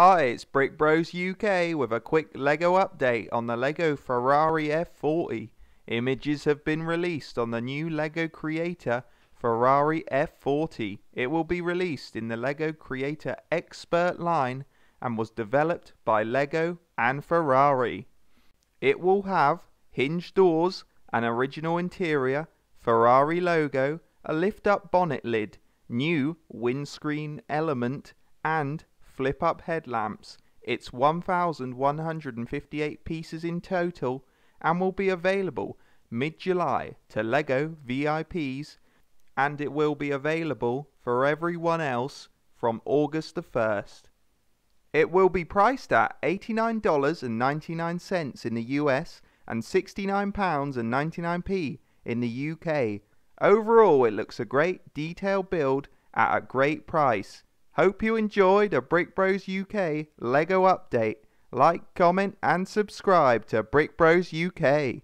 Hi, it's Brick Bros UK with a quick LEGO update on the LEGO Ferrari F40. Images have been released on the new LEGO Creator Ferrari F40. It will be released in the LEGO Creator Expert line and was developed by LEGO and Ferrari. It will have hinged doors, an original interior, Ferrari logo, a lift-up bonnet lid, new windscreen element, and flip-up headlamps. It's 1,158 pieces in total and will be available mid-July to LEGO VIPs and it will be available for everyone else from August the 1st. It will be priced at $89.99 in the US and £69.99p in the UK. Overall, it looks a great detailed build at a great price. Hope you enjoyed a Brick Bros UK LEGO update. Like, comment and subscribe to Brick Bros UK.